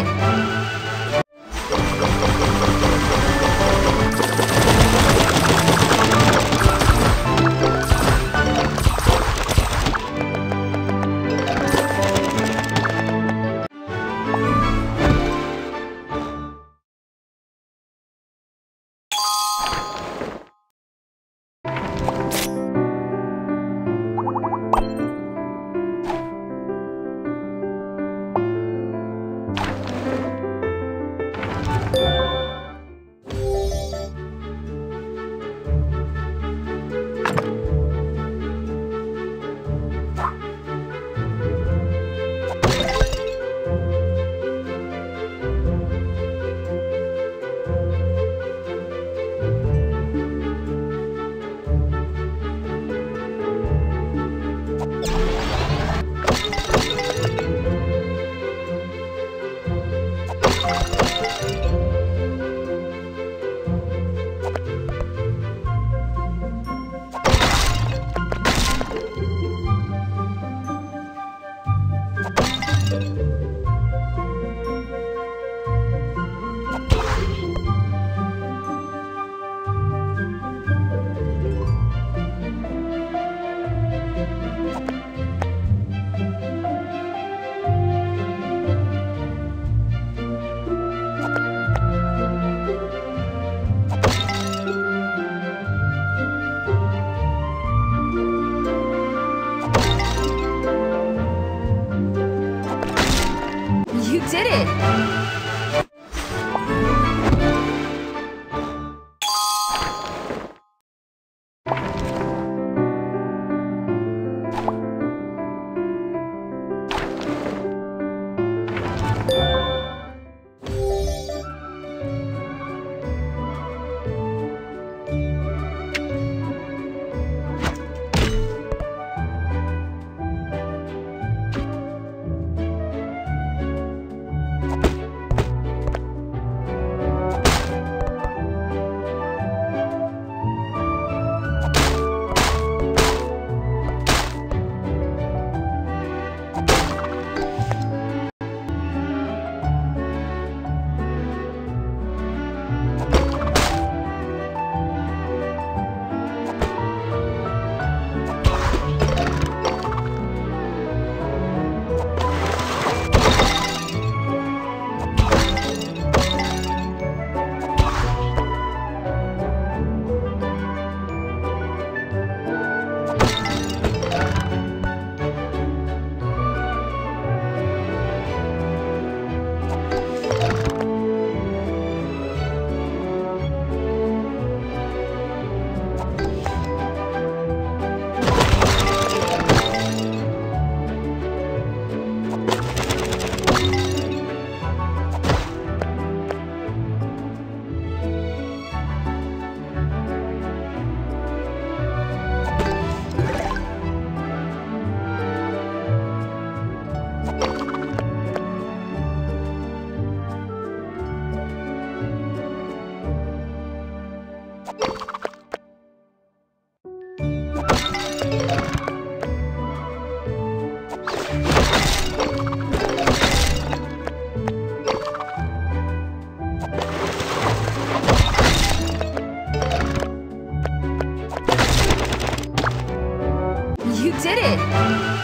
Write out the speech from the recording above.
うん。did it! レー